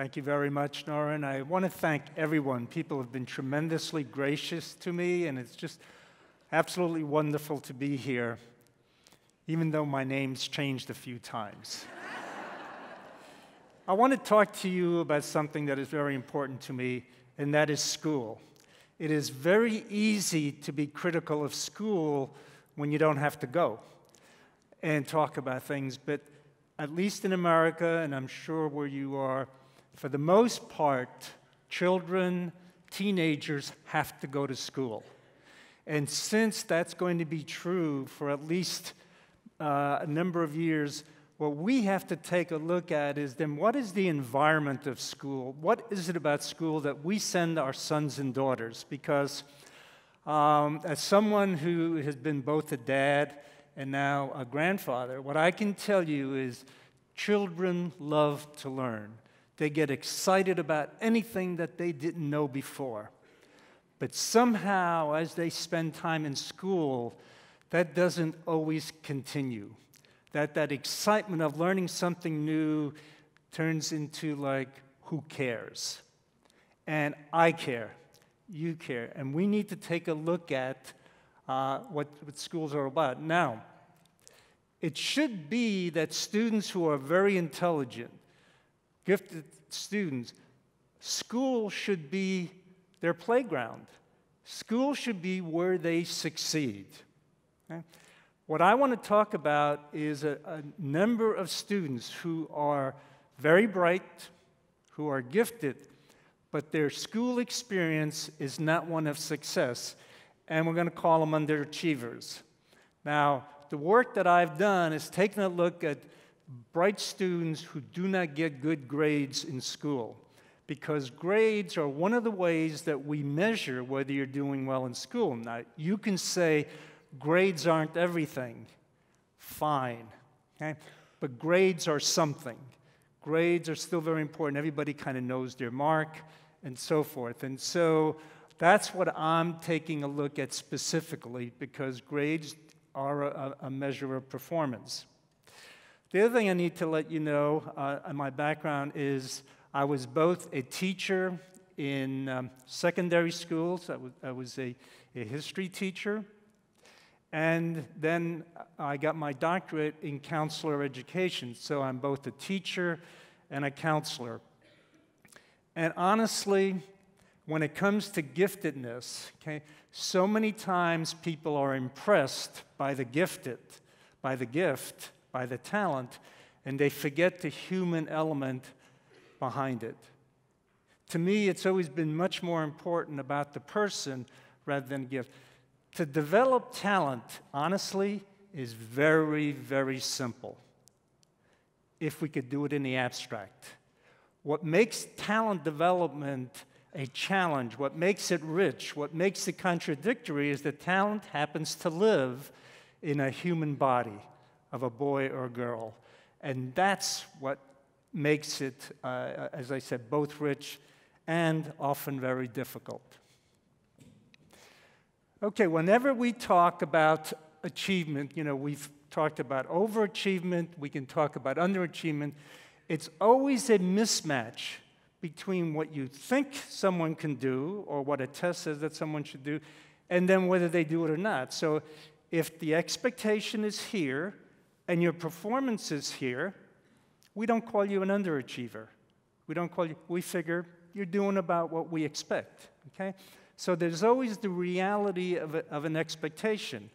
Thank you very much, Nora. And I want to thank everyone. People have been tremendously gracious to me, and it's just absolutely wonderful to be here, even though my name's changed a few times. I want to talk to you about something that is very important to me, and that is school. It is very easy to be critical of school when you don't have to go and talk about things, but at least in America, and I'm sure where you are, for the most part, children, teenagers have to go to school. And since that's going to be true for at least uh, a number of years, what we have to take a look at is then what is the environment of school? What is it about school that we send our sons and daughters? Because um, as someone who has been both a dad and now a grandfather, what I can tell you is children love to learn. They get excited about anything that they didn't know before. But somehow, as they spend time in school, that doesn't always continue. That, that excitement of learning something new turns into like, who cares? And I care, you care. And we need to take a look at uh, what, what schools are about. Now, it should be that students who are very intelligent, gifted students, school should be their playground. School should be where they succeed. Okay? What I want to talk about is a, a number of students who are very bright, who are gifted, but their school experience is not one of success, and we're going to call them underachievers. Now, the work that I've done is taken a look at bright students who do not get good grades in school because grades are one of the ways that we measure whether you're doing well in school. Now, you can say grades aren't everything. Fine. Okay? But grades are something. Grades are still very important. Everybody kind of knows their mark and so forth. And so that's what I'm taking a look at specifically because grades are a, a measure of performance. The other thing I need to let you know, uh, my background is I was both a teacher in um, secondary schools, I was, I was a, a history teacher, and then I got my doctorate in counselor education. So I'm both a teacher and a counselor. And honestly, when it comes to giftedness, okay, so many times people are impressed by the gifted, by the gift, by the talent, and they forget the human element behind it. To me, it's always been much more important about the person rather than gift. To develop talent, honestly, is very, very simple if we could do it in the abstract. What makes talent development a challenge. What makes it rich, what makes it contradictory, is that talent happens to live in a human body of a boy or a girl. And that's what makes it, uh, as I said, both rich and often very difficult. Okay, whenever we talk about achievement, you know, we've talked about overachievement, we can talk about underachievement. It's always a mismatch between what you think someone can do or what a test says that someone should do, and then whether they do it or not. So if the expectation is here and your performances here, we don't call you an underachiever. We don't call you, we figure you're doing about what we expect, okay? So there's always the reality of, a, of an expectation.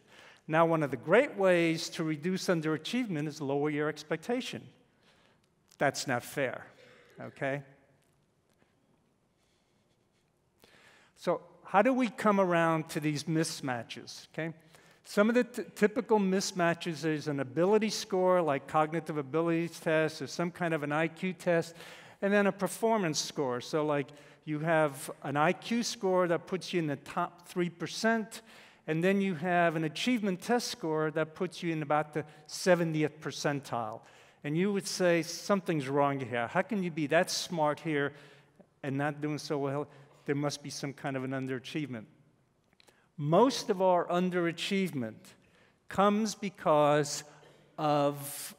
Now, one of the great ways to reduce underachievement is lower your expectation. That's not fair, okay? So, how do we come around to these mismatches? Okay? Some of the typical mismatches is an ability score, like cognitive abilities test, or some kind of an IQ test, and then a performance score. So, like you have an IQ score that puts you in the top 3%, and then you have an achievement test score that puts you in about the 70th percentile. And you would say, something's wrong here. How can you be that smart here and not doing so well? there must be some kind of an underachievement. Most of our underachievement comes because of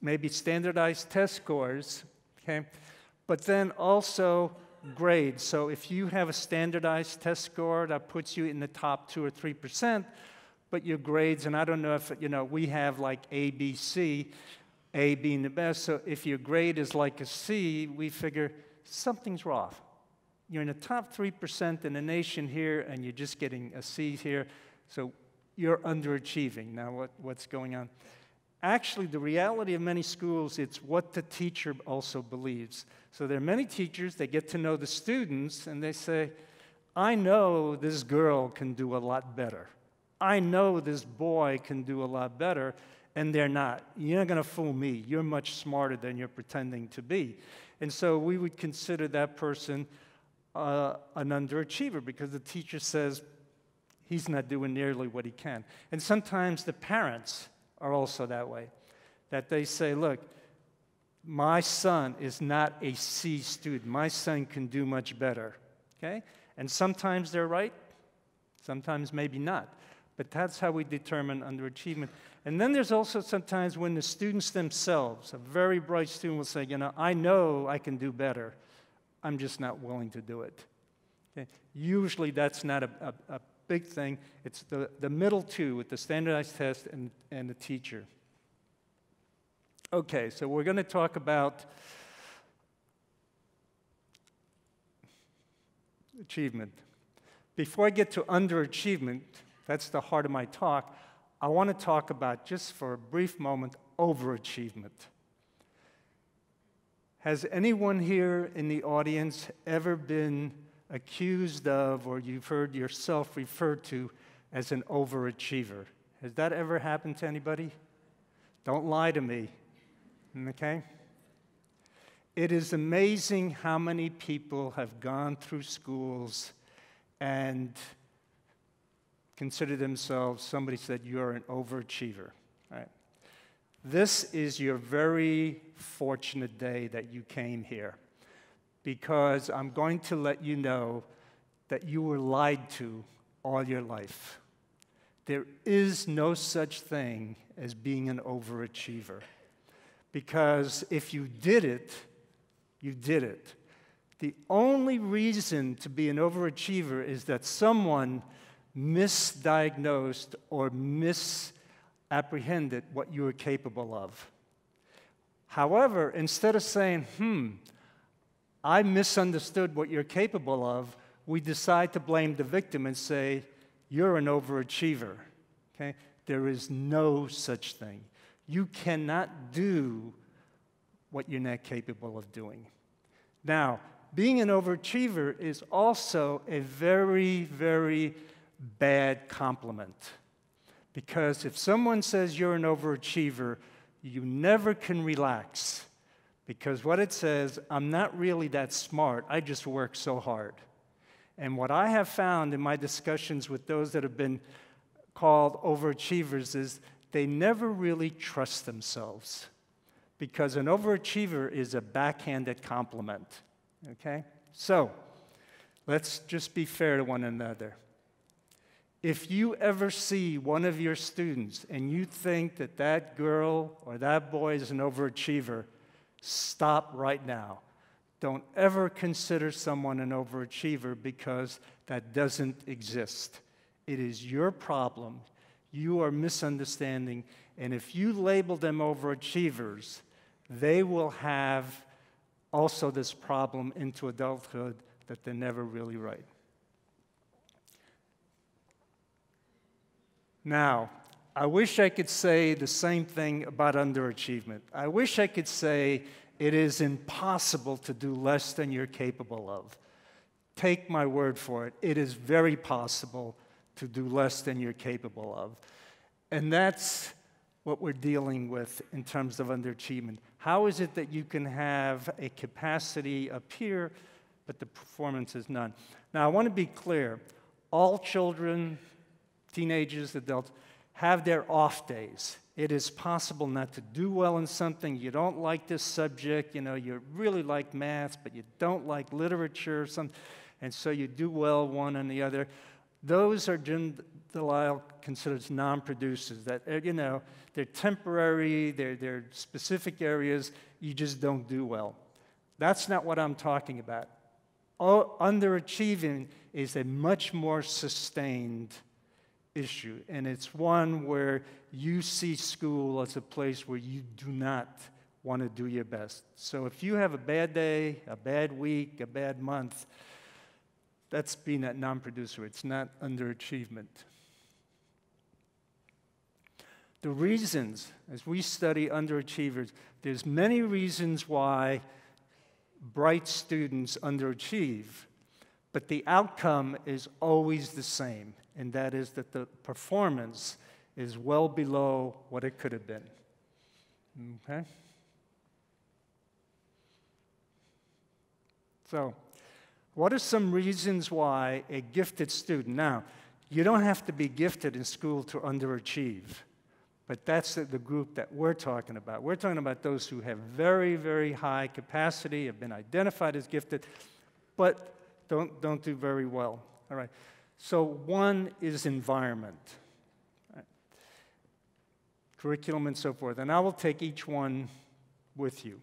maybe standardized test scores, okay? but then also grades. So if you have a standardized test score that puts you in the top two or three percent, but your grades, and I don't know if, you know, we have like A, B, C, A being the best. So if your grade is like a C, we figure something's wrong. You're in the top 3% in the nation here, and you're just getting a C here. So you're underachieving. Now, what, what's going on? Actually, the reality of many schools, it's what the teacher also believes. So there are many teachers, they get to know the students, and they say, I know this girl can do a lot better. I know this boy can do a lot better, and they're not. You're not going to fool me. You're much smarter than you're pretending to be. And so we would consider that person uh, an underachiever because the teacher says he's not doing nearly what he can. And sometimes the parents are also that way, that they say, look, my son is not a C student. My son can do much better. Okay? And sometimes they're right, sometimes maybe not. But that's how we determine underachievement. And then there's also sometimes when the students themselves, a very bright student will say, you know, I know I can do better. I'm just not willing to do it. Okay? Usually that's not a, a, a big thing. It's the, the middle two with the standardized test and, and the teacher. Okay, so we're going to talk about achievement. Before I get to underachievement, that's the heart of my talk. I want to talk about, just for a brief moment, overachievement. Has anyone here in the audience ever been accused of, or you've heard yourself referred to as an overachiever? Has that ever happened to anybody? Don't lie to me, okay? It is amazing how many people have gone through schools and consider themselves, somebody said, you're an overachiever. This is your very fortunate day that you came here because I'm going to let you know that you were lied to all your life. There is no such thing as being an overachiever. Because if you did it, you did it. The only reason to be an overachiever is that someone misdiagnosed or misapprehended what you were capable of. However, instead of saying, hmm, I misunderstood what you're capable of, we decide to blame the victim and say, you're an overachiever. Okay? There is no such thing. You cannot do what you're not capable of doing. Now, being an overachiever is also a very, very bad compliment. Because if someone says you're an overachiever, you never can relax. Because what it says, I'm not really that smart, I just work so hard. And what I have found in my discussions with those that have been called overachievers is they never really trust themselves. Because an overachiever is a backhanded compliment. Okay? So, let's just be fair to one another. If you ever see one of your students and you think that that girl or that boy is an overachiever, stop right now. Don't ever consider someone an overachiever because that doesn't exist. It is your problem. You are misunderstanding. And if you label them overachievers, they will have also this problem into adulthood that they're never really right. Now, I wish I could say the same thing about underachievement. I wish I could say it is impossible to do less than you're capable of. Take my word for it. It is very possible to do less than you're capable of. And that's what we're dealing with in terms of underachievement. How is it that you can have a capacity up here, but the performance is none? Now, I want to be clear all children, teenagers, adults, have their off days. It is possible not to do well in something. You don't like this subject, you know, you really like math, but you don't like literature, some, and so you do well one and the other. Those are Jim Delisle considers non producers, that, uh, you know, they're temporary, they're, they're specific areas, you just don't do well. That's not what I'm talking about. Oh, underachieving is a much more sustained issue, and it's one where you see school as a place where you do not want to do your best. So if you have a bad day, a bad week, a bad month, that's being a non producer. It's not underachievement. The reasons, as we study underachievers, there's many reasons why bright students underachieve, but the outcome is always the same, and that is that the performance is well below what it could have been. Okay? So, what are some reasons why a gifted student, now, you don't have to be gifted in school to underachieve, but that's the group that we're talking about. We're talking about those who have very, very high capacity, have been identified as gifted, but don't, don't do very well. All right. So, one is environment, right. curriculum, and so forth. And I will take each one with you.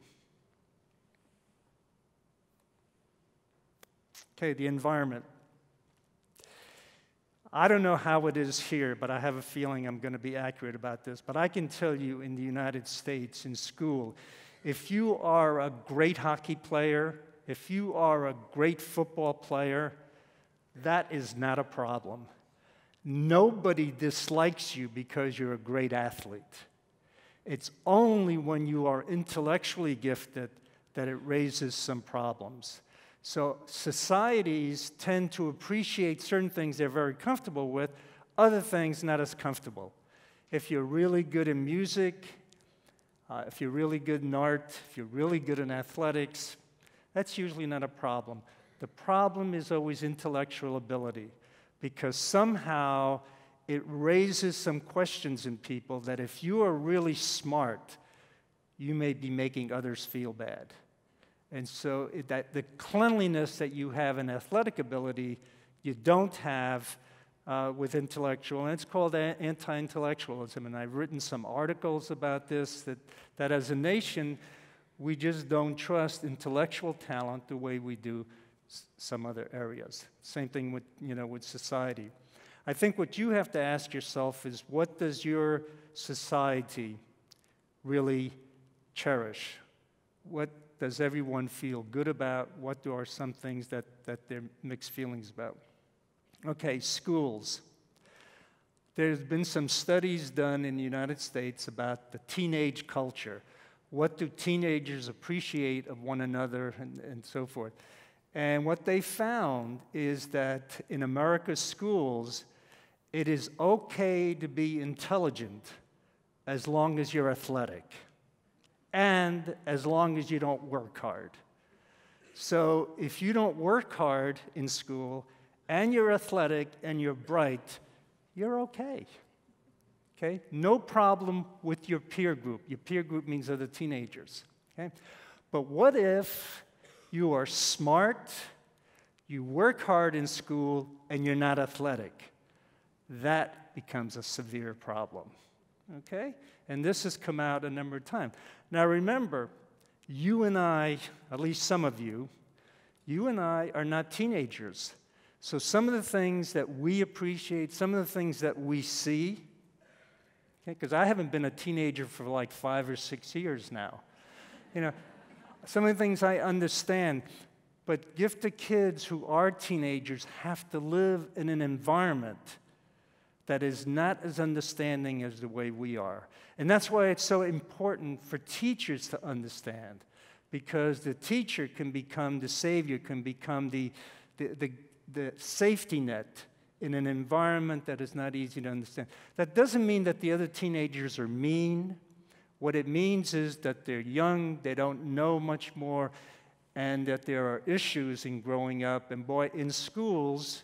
Okay, the environment. I don't know how it is here, but I have a feeling I'm going to be accurate about this. But I can tell you in the United States, in school, if you are a great hockey player, if you are a great football player, that is not a problem. Nobody dislikes you because you're a great athlete. It's only when you are intellectually gifted that it raises some problems. So societies tend to appreciate certain things they're very comfortable with, other things not as comfortable. If you're really good in music, uh, if you're really good in art, if you're really good in athletics, that's usually not a problem. The problem is always intellectual ability because somehow it raises some questions in people that if you are really smart, you may be making others feel bad. And so it, that the cleanliness that you have in athletic ability, you don't have uh, with intellectual, and it's called anti intellectualism. And I've written some articles about this that, that as a nation, we just don't trust intellectual talent the way we do some other areas. Same thing with, you know, with society. I think what you have to ask yourself is what does your society really cherish? What does everyone feel good about? What are some things that, that they're mixed feelings about? Okay, schools. There's been some studies done in the United States about the teenage culture. What do teenagers appreciate of one another and, and so forth? And what they found is that in America's schools, it is okay to be intelligent as long as you're athletic and as long as you don't work hard. So if you don't work hard in school and you're athletic and you're bright, you're okay. Okay? No problem with your peer group. Your peer group means other teenagers. Okay? But what if you are smart, you work hard in school, and you're not athletic? That becomes a severe problem. Okay? And this has come out a number of times. Now remember, you and I, at least some of you, you and I are not teenagers. So some of the things that we appreciate, some of the things that we see, okay, because okay, I haven't been a teenager for like five or six years now. You know, some of the things I understand, but gifted kids who are teenagers have to live in an environment that is not as understanding as the way we are. And that's why it's so important for teachers to understand, because the teacher can become the savior, can become the, the, the, the safety net in an environment that is not easy to understand. That doesn't mean that the other teenagers are mean. What it means is that they're young, they don't know much more, and that there are issues in growing up. And boy, in schools,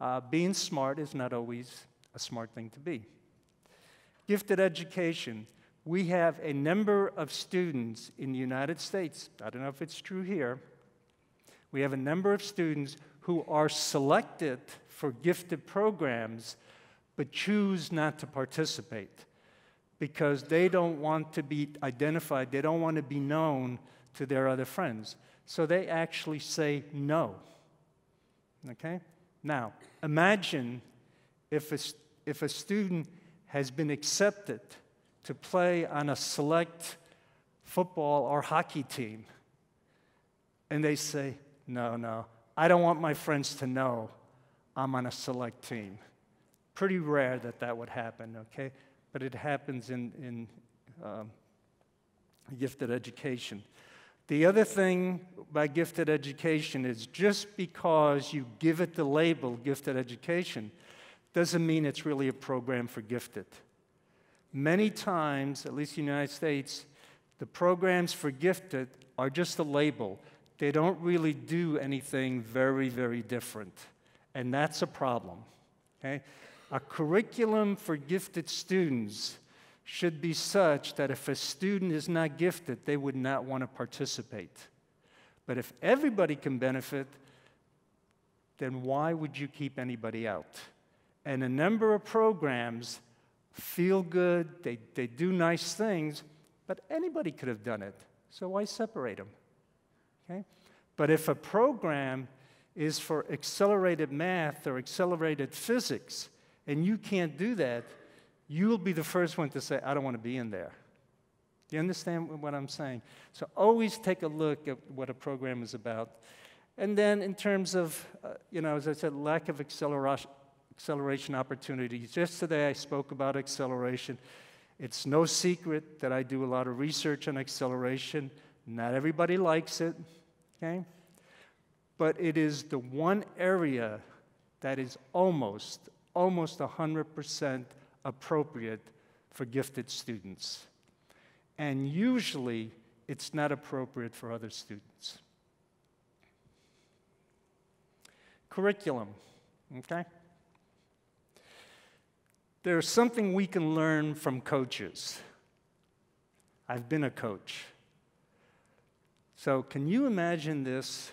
uh, being smart is not always a smart thing to be. Gifted education. We have a number of students in the United States, I don't know if it's true here, we have a number of students who are selected for gifted programs but choose not to participate because they don't want to be identified, they don't want to be known to their other friends. So they actually say no. Okay? Now, imagine if a, if a student has been accepted to play on a select football or hockey team, and they say, No, no, I don't want my friends to know I'm on a select team. Pretty rare that that would happen, okay? But it happens in, in um, gifted education. The other thing by gifted education is just because you give it the label gifted education doesn't mean it's really a program for gifted. Many times, at least in the United States, the programs for gifted are just a label. They don't really do anything very, very different. And that's a problem. Okay? A curriculum for gifted students should be such that if a student is not gifted, they would not want to participate. But if everybody can benefit, then why would you keep anybody out? And a number of programs feel good, they, they do nice things, but anybody could have done it. So why separate them? Okay? But if a program is for accelerated math or accelerated physics, and you can't do that, you'll be the first one to say, I don't want to be in there. Do you understand what I'm saying? So always take a look at what a program is about. And then, in terms of, uh, you know, as I said, lack of acceleration, acceleration opportunities. Just today I spoke about acceleration. It's no secret that I do a lot of research on acceleration. Not everybody likes it, okay? But it is the one area that is almost, almost 100% appropriate for gifted students. And usually, it's not appropriate for other students. Curriculum, okay? There's something we can learn from coaches. I've been a coach. So, can you imagine this?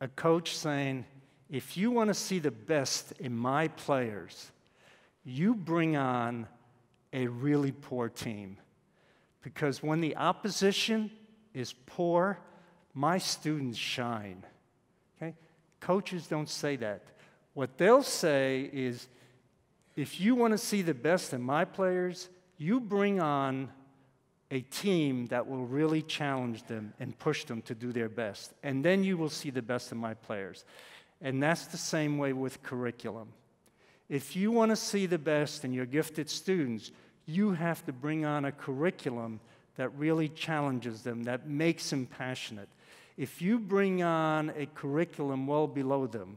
A coach saying, if you want to see the best in my players, you bring on a really poor team. Because when the opposition is poor, my students shine. Okay? Coaches don't say that. What they'll say is if you want to see the best in my players, you bring on a team that will really challenge them and push them to do their best. And then you will see the best in my players. And that's the same way with curriculum. If you want to see the best in your gifted students, you have to bring on a curriculum that really challenges them, that makes them passionate. If you bring on a curriculum well below them,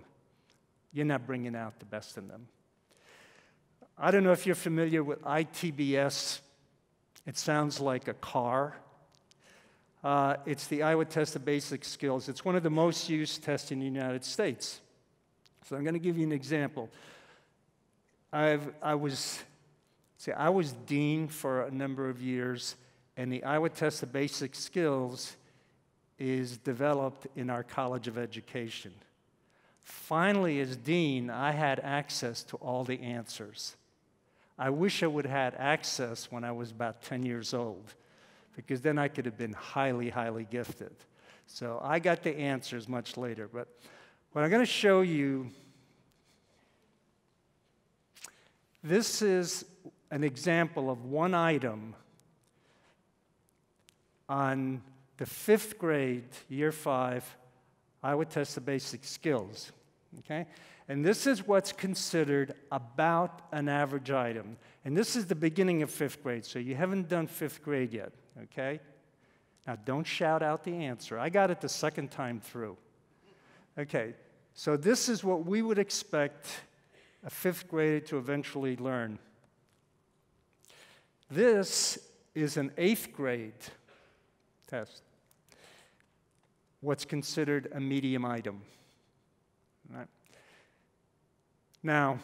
you're not bringing out the best in them. I don't know if you're familiar with ITBS. It sounds like a car. Uh, it's the Iowa Test of Basic Skills. It's one of the most used tests in the United States. So I'm going to give you an example. I've, I was, see, I was dean for a number of years, and the Iowa Test of Basic Skills is developed in our College of Education. Finally, as dean, I had access to all the answers. I wish I would have had access when I was about 10 years old, because then I could have been highly, highly gifted. So I got the answers much later. But what I'm going to show you This is an example of one item on the fifth grade, year five, Iowa Test the Basic Skills. Okay? And this is what's considered about an average item. And this is the beginning of fifth grade, so you haven't done fifth grade yet, okay? Now, don't shout out the answer. I got it the second time through. Okay, so this is what we would expect a fifth grader to eventually learn. This is an eighth grade test, what's considered a medium item. Right. Now,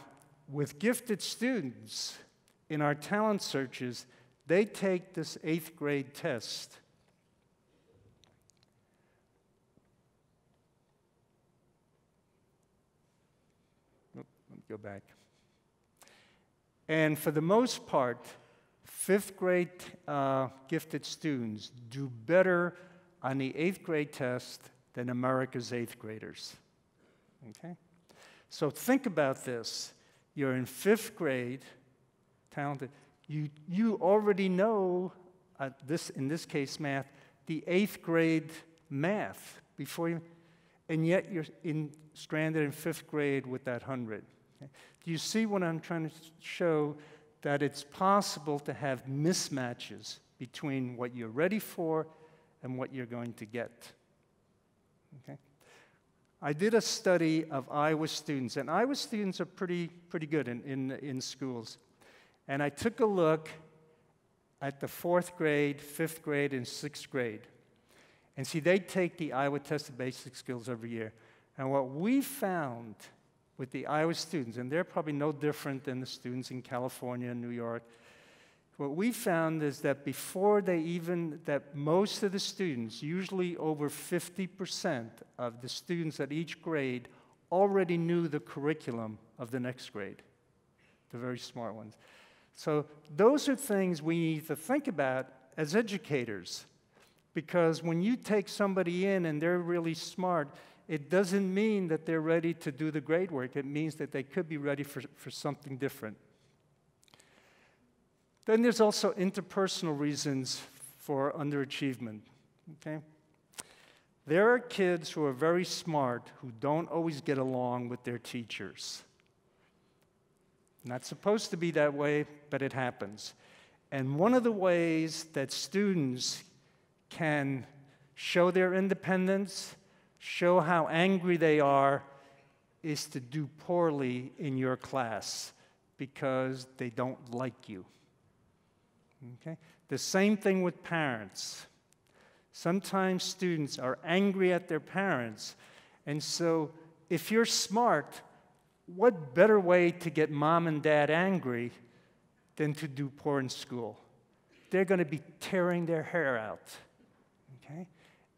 with gifted students in our talent searches, they take this eighth grade test Go back. And for the most part, fifth grade uh, gifted students do better on the eighth grade test than America's eighth graders. Okay? So think about this. You're in fifth grade, talented. You, you already know, uh, this, in this case, math, the eighth grade math before you, and yet you're in, stranded in fifth grade with that 100. Okay? Do you see what I'm trying to show? That it's possible to have mismatches between what you're ready for and what you're going to get. Okay? I did a study of Iowa students, and Iowa students are pretty, pretty good in, in, in schools. And I took a look at the fourth grade, fifth grade, and sixth grade. And see, they take the Iowa Test of Basic Skills every year. And what we found with the Iowa students, and they're probably no different than the students in California and New York, what we found is that before they even, that most of the students, usually over 50% of the students at each grade, already knew the curriculum of the next grade, the very smart ones. So those are things we need to think about as educators. Because when you take somebody in and they're really smart, it doesn't mean that they're ready to do the grade work. It means that they could be ready for, for something different. Then there's also interpersonal reasons for underachievement. Okay? There are kids who are very smart who don't always get along with their teachers. Not supposed to be that way, but it happens. And one of the ways that students can show their independence, show how angry they are, is to do poorly in your class because they don't like you. Okay? The same thing with parents. Sometimes students are angry at their parents, and so if you're smart, what better way to get mom and dad angry than to do poor in school? They're going to be tearing their hair out. Okay?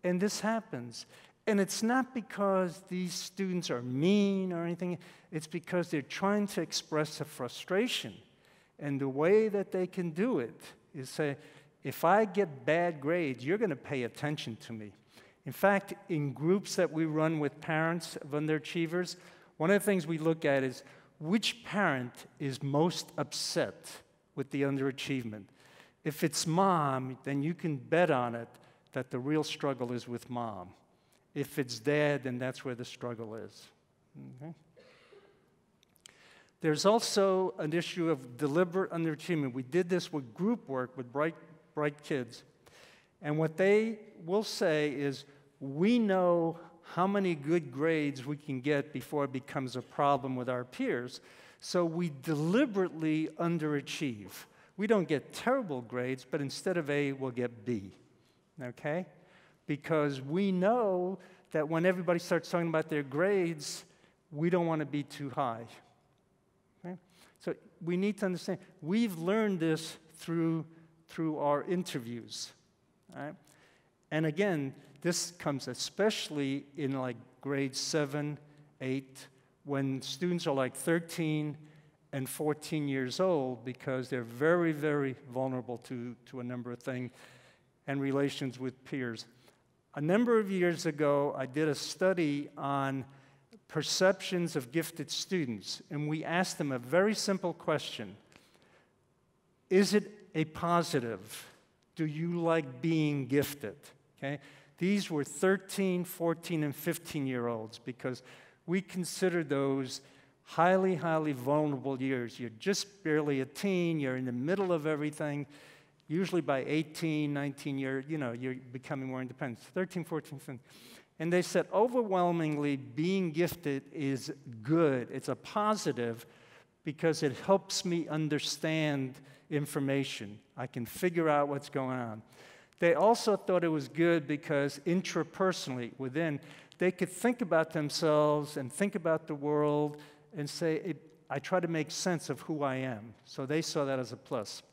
And this happens. And it's not because these students are mean or anything, it's because they're trying to express a frustration. And the way that they can do it is say, if I get bad grades, you're going to pay attention to me. In fact, in groups that we run with parents of underachievers, one of the things we look at is which parent is most upset with the underachievement. If it's mom, then you can bet on it that the real struggle is with mom. If it's dad, then that's where the struggle is. Okay? There's also an issue of deliberate underachievement. We did this with group work with bright, bright kids. And what they will say is, we know how many good grades we can get before it becomes a problem with our peers. So we deliberately underachieve. We don't get terrible grades, but instead of A, we'll get B. Okay? Because we know that when everybody starts talking about their grades, we don't want to be too high. Okay? So we need to understand, we've learned this through, through our interviews. Right? And again, this comes especially in like grade seven, eight, when students are like 13 and 14 years old because they're very, very vulnerable to, to a number of things and relations with peers. A number of years ago, I did a study on perceptions of gifted students, and we asked them a very simple question Is it a positive? Do you like being gifted? Okay? These were 13, 14, and 15 year olds because we consider those highly, highly vulnerable years. You're just barely a teen, you're in the middle of everything. Usually by 18, 19 you're, you know, you're becoming more independent. 13, 14, 15. And they said overwhelmingly, being gifted is good. It's a positive because it helps me understand information. I can figure out what's going on. They also thought it was good because intrapersonally, within, they could think about themselves and think about the world and say, I try to make sense of who I am. So they saw that as a plus.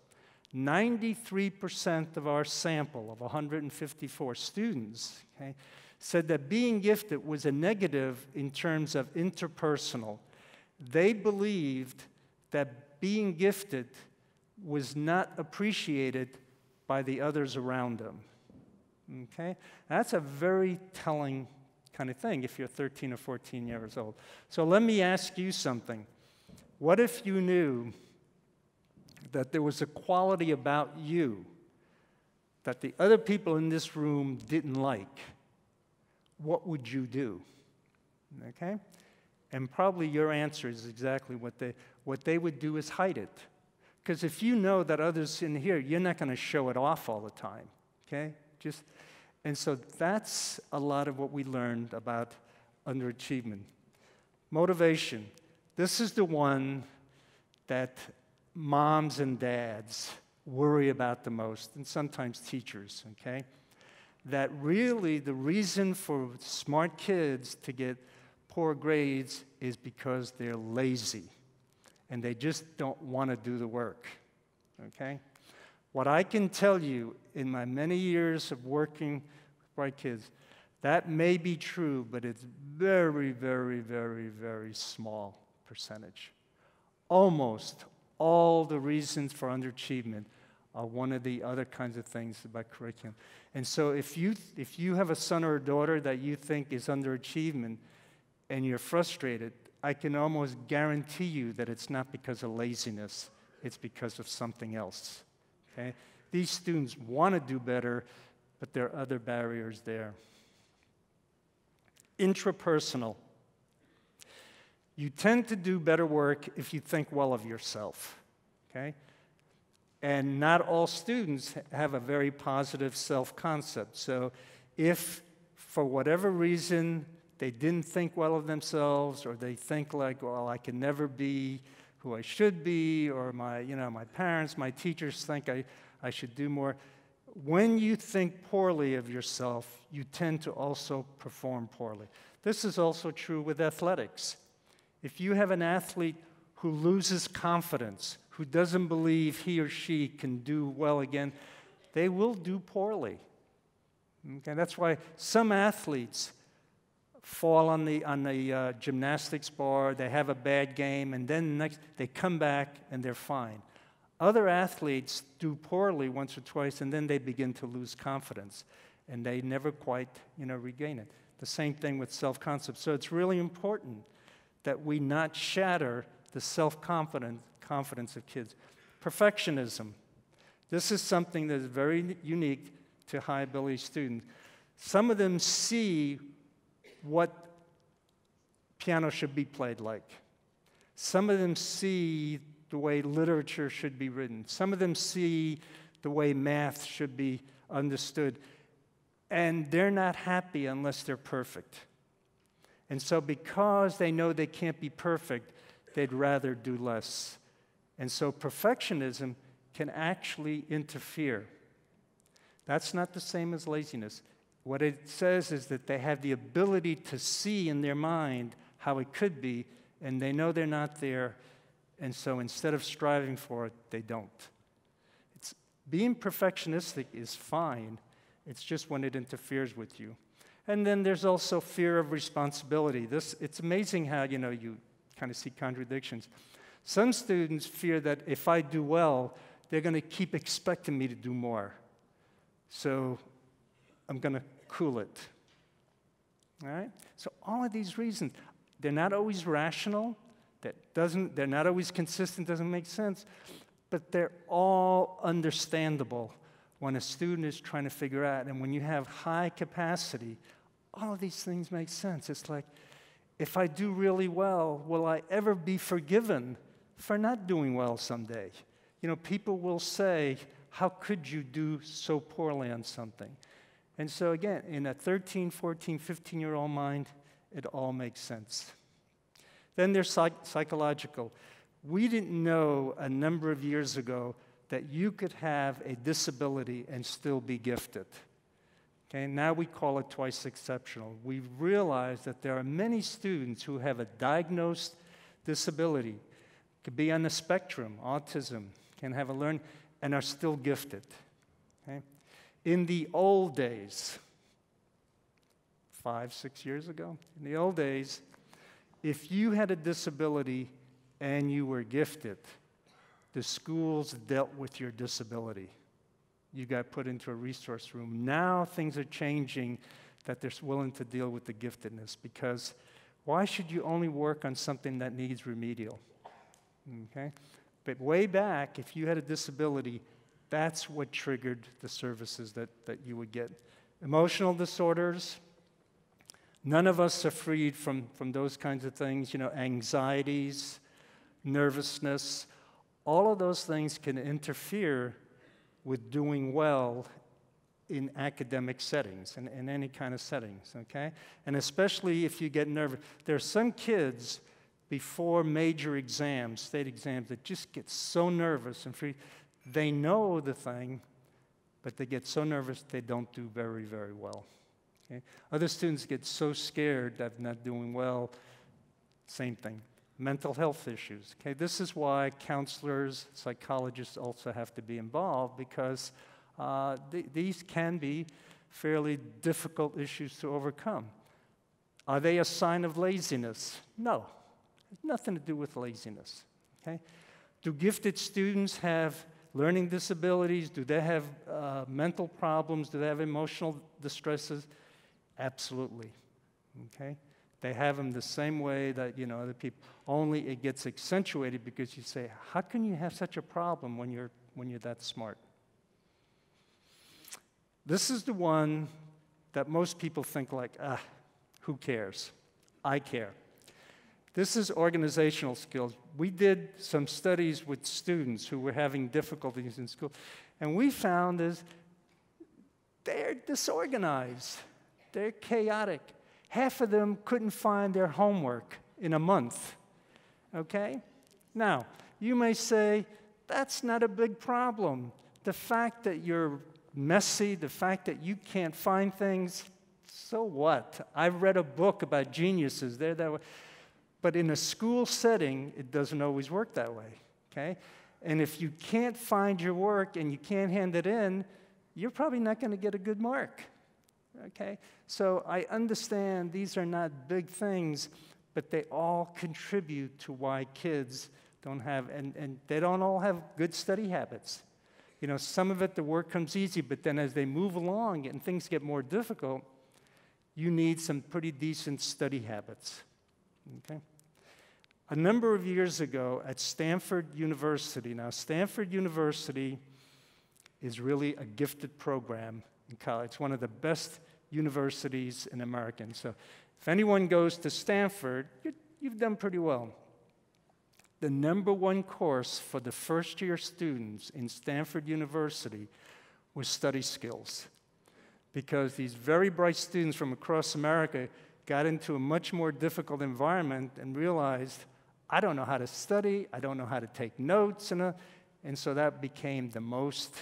93% of our sample of 154 students okay, said that being gifted was a negative in terms of interpersonal. They believed that being gifted was not appreciated by the others around them. Okay? That's a very telling kind of thing if you're 13 or 14 years old. So let me ask you something. What if you knew that there was a quality about you that the other people in this room didn't like? What would you do? Okay? And probably your answer is exactly what they, what they would do is hide it. Because if you know that others in here, you're not going to show it off all the time. Okay? Just, and so that's a lot of what we learned about underachievement. Motivation. This is the one that moms and dads worry about the most, and sometimes teachers, okay? That really the reason for smart kids to get poor grades is because they're lazy and they just don't want to do the work. Okay? What I can tell you in my many years of working with bright kids, that may be true, but it's very, very, very, very small percentage. Almost all the reasons for underachievement are one of the other kinds of things about curriculum. And so if you, if you have a son or a daughter that you think is underachievement and you're frustrated, I can almost guarantee you that it's not because of laziness, it's because of something else. Okay? These students want to do better, but there are other barriers there. Intrapersonal. You tend to do better work if you think well of yourself. Okay? And not all students have a very positive self concept. So if for whatever reason they didn't think well of themselves, or they think like, well, I can never be who I should be, or my, you know, my parents, my teachers think I, I should do more. When you think poorly of yourself, you tend to also perform poorly. This is also true with athletics. If you have an athlete who loses confidence, who doesn't believe he or she can do well again, they will do poorly. Okay, that's why some athletes fall on the, on the uh, gymnastics bar, they have a bad game, and then next, they come back and they're fine. Other athletes do poorly once or twice, and then they begin to lose confidence, and they never quite you know, regain it. The same thing with self concept. So it's really important that we not shatter the self confidence of kids. Perfectionism. This is something that is very unique to high ability students. Some of them see what piano should be played like. Some of them see the way literature should be written. Some of them see the way math should be understood. And they're not happy unless they're perfect. And so, because they know they can't be perfect, they'd rather do less. And so, perfectionism can actually interfere. That's not the same as laziness. What it says is that they have the ability to see in their mind how it could be, and they know they're not there, and so instead of striving for it, they don't. It's, being perfectionistic is fine, it's just when it interferes with you. And then there's also fear of responsibility. This, it's amazing how you know you kind of see contradictions. Some students fear that if I do well, they're going to keep expecting me to do more. So I'm going to cool it. All right? So, all of these reasons, they're not always rational, that doesn't, they're not always consistent, doesn't make sense, but they're all understandable when a student is trying to figure out. And when you have high capacity, all of these things make sense. It's like, if I do really well, will I ever be forgiven for not doing well someday? You know, people will say, How could you do so poorly on something? And so, again, in a 13, 14, 15 year old mind, it all makes sense. Then there's psych- psychological. We didn't know a number of years ago that you could have a disability and still be gifted. Okay, now we call it twice exceptional. We realize that there are many students who have a diagnosed disability, could be on the spectrum, autism, can have a learn, and are still gifted. Okay? In the old days, five, six years ago, in the old days, if you had a disability and you were gifted, the schools dealt with your disability. you got put into a resource room. Now things are changing that they're willing to deal with the giftedness because why should you only work on something that needs remedial? Okay? But way back, if you had a disability, that's what triggered the services that, that you would get. Emotional disorders, none of us are freed from, from those kinds of things, you know, anxieties, nervousness. All of those things can interfere with doing well in academic settings and in, in any kind of settings, okay? And especially if you get nervous. There are some kids before major exams, state exams, that just get so nervous and free. They know the thing, but they get so nervous they don't do very, very well. Okay? Other students get so scared of not doing well, same thing. Mental health issues. Okay, this is why counselors, psychologists also have to be involved because uh, th- these can be fairly difficult issues to overcome. Are they a sign of laziness? No, nothing to do with laziness. Okay? Do gifted students have learning disabilities? Do they have uh, mental problems? Do they have emotional distresses? Absolutely. Okay? They have them the same way that, you know, other people. Only it gets accentuated because you say, how can you have such a problem when you're, when you're that smart? This is the one that most people think like, ah, who cares? I care. This is organizational skills. We did some studies with students who were having difficulties in school, and we found is they're disorganized, they're chaotic. Half of them couldn't find their homework in a month. Okay? Now, you may say, that's not a big problem. The fact that you're messy, the fact that you can't find things, so what? I've read a book about geniuses. They're that way. But in a school setting, it doesn't always work that way, okay? And if you can't find your work and you can't hand it in, you're probably not going to get a good mark, okay? So I understand these are not big things, but they all contribute to why kids don't have, and, and they don't all have good study habits. You know, some of it, the work comes easy, but then as they move along and things get more difficult, you need some pretty decent study habits. Okay? A number of years ago at Stanford University, now, Stanford University is really a gifted program in college. One of the best universities in America. So, if anyone goes to Stanford, you've done pretty well. The number one course for the first year students in Stanford University was study skills. Because these very bright students from across America got into a much more difficult environment and realized, I don't know how to study, I don't know how to take notes, and, uh, and so that became the most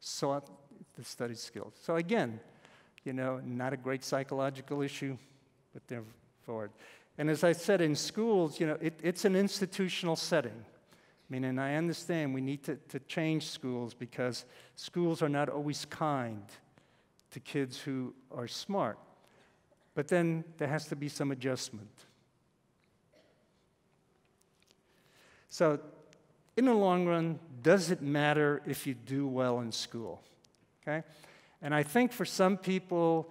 sought the study skills. So again, you know, not a great psychological issue, but they're forward. And as I said, in schools, you know, it, it's an institutional setting. I mean, and I understand we need to, to change schools because schools are not always kind to kids who are smart. But then there has to be some adjustment. So, in the long run, does it matter if you do well in school? Okay? And I think for some people,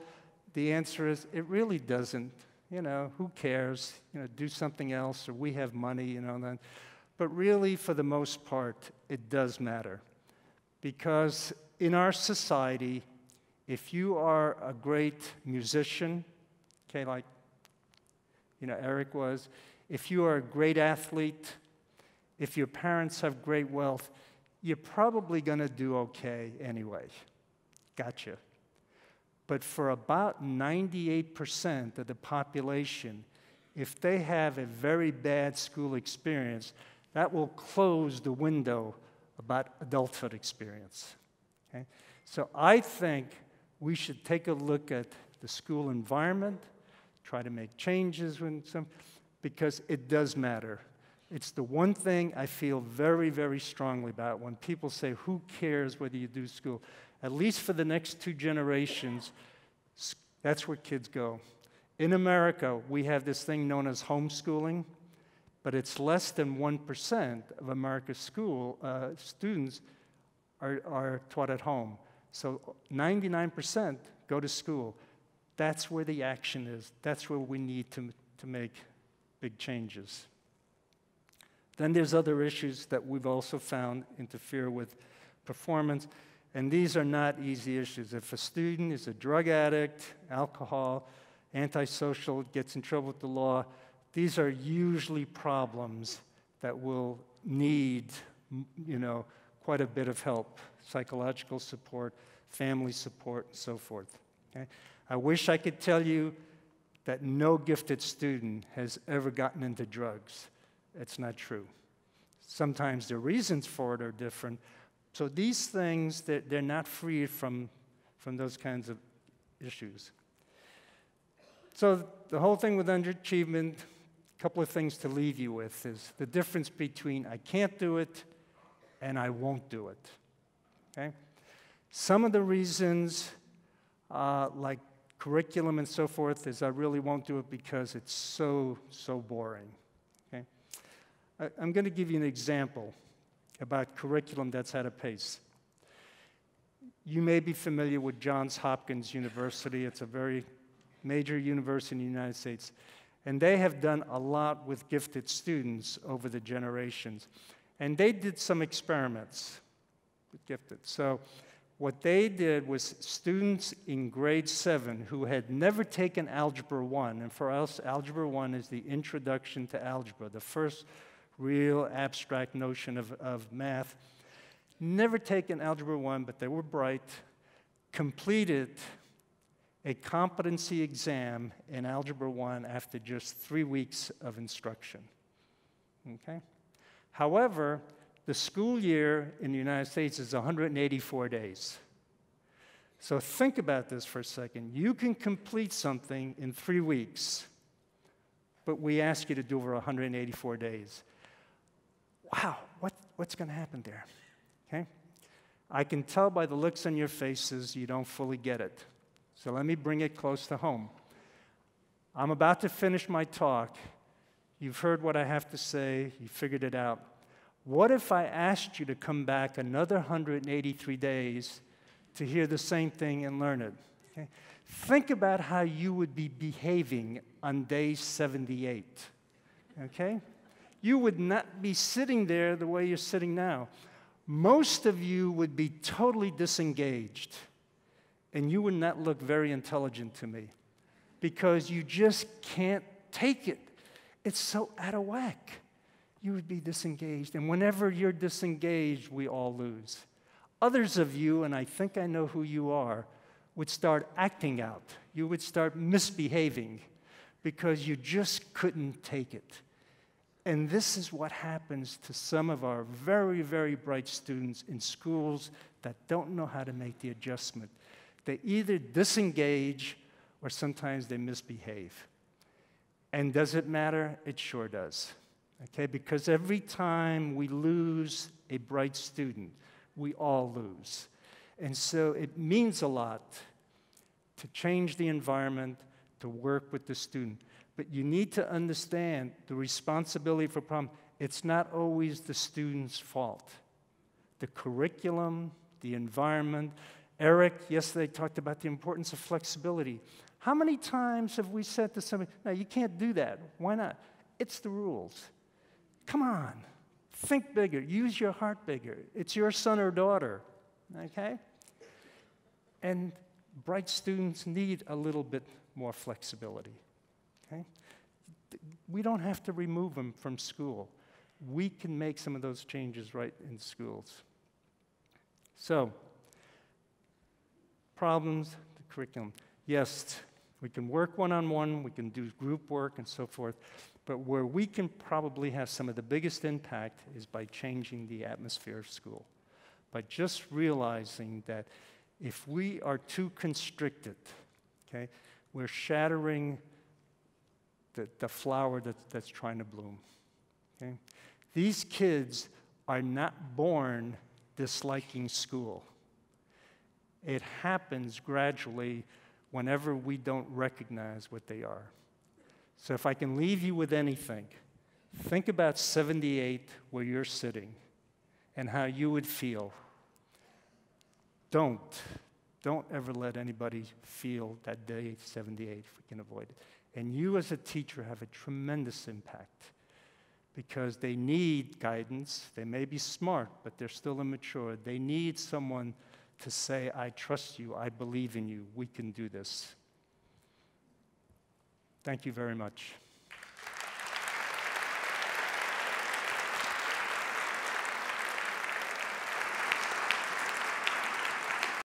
the answer is it really doesn't. You know, who cares? You know, do something else, or we have money, you know. Then. But really, for the most part, it does matter. Because in our society, if you are a great musician, okay, like you know Eric was, if you are a great athlete, if your parents have great wealth, you're probably going to do okay anyway. Gotcha. But for about 98% of the population, if they have a very bad school experience, that will close the window about adulthood experience. Okay? So I think we should take a look at the school environment, try to make changes when some, because it does matter. It's the one thing I feel very, very strongly about when people say, Who cares whether you do school? At least for the next two generations, that's where kids go. In America, we have this thing known as homeschooling, but it's less than 1% of America's school uh, students are, are taught at home. So 99% go to school. That's where the action is. That's where we need to, to make big changes. Then there's other issues that we've also found interfere with performance, and these are not easy issues. If a student is a drug addict, alcohol, antisocial, gets in trouble with the law, these are usually problems that will need, you know, quite a bit of help, psychological support, family support, and so forth. Okay? I wish I could tell you that no gifted student has ever gotten into drugs. It's not true. Sometimes the reasons for it are different. So these things, they're, they're not free from, from those kinds of issues. So the whole thing with underachievement, a couple of things to leave you with is the difference between I can't do it and I won't do it. Okay? Some of the reasons, uh, like curriculum and so forth, is I really won't do it because it's so, so boring. I, I'm going to give you an example about curriculum that's at a pace. You may be familiar with Johns Hopkins University. It's a very major university in the United States. And they have done a lot with gifted students over the generations. And they did some experiments with gifted. So, what they did was students in grade seven who had never taken Algebra 1, and for us, Algebra 1 is the introduction to algebra, the first real abstract notion of, of math, never taken Algebra 1, but they were bright, completed a competency exam in Algebra 1 after just three weeks of instruction. Okay? However, the school year in the United States is 184 days. So think about this for a second. You can complete something in three weeks, but we ask you to do over 184 days. Wow, what, what's going to happen there? Okay? I can tell by the looks on your faces you don't fully get it. So let me bring it close to home. I'm about to finish my talk. You've heard what I have to say, you figured it out. What if I asked you to come back another 183 days to hear the same thing and learn it? Okay? Think about how you would be behaving on day 78. Okay? You would not be sitting there the way you're sitting now. Most of you would be totally disengaged and you would not look very intelligent to me because you just can't take it. It's so out of whack. You would be disengaged. And whenever you're disengaged, we all lose. Others of you, and I think I know who you are, would start acting out. You would start misbehaving because you just couldn't take it. And this is what happens to some of our very, very bright students in schools that don't know how to make the adjustment. They either disengage or sometimes they misbehave. And does it matter? It sure does. Okay, because every time we lose a bright student, we all lose. And so it means a lot to change the environment, to work with the student. But you need to understand the responsibility for problem. It's not always the student's fault. The curriculum, the environment, Eric, yesterday talked about the importance of flexibility. How many times have we said to somebody, no, you can't do that? Why not? It's the rules. Come on, think bigger, use your heart bigger. It's your son or daughter, okay? And bright students need a little bit more flexibility, okay? We don't have to remove them from school. We can make some of those changes right in schools. So, problems, the curriculum. Yes, we can work one on one, we can do group work and so forth, but where we can probably have some of the biggest impact is by changing the atmosphere of school. By just realizing that if we are too constricted, okay, we're shattering the, the flower that, that's trying to bloom. Okay? These kids are not born disliking school. It happens gradually whenever we don't recognize what they are. So, if I can leave you with anything, think about 78 where you're sitting and how you would feel. don't, don't ever let anybody feel that day 78 if we can avoid it. And you, as a teacher, have a tremendous impact because they need guidance. They may be smart, but they're still immature. They need someone to say, I trust you, I believe in you, we can do this. Thank you very much.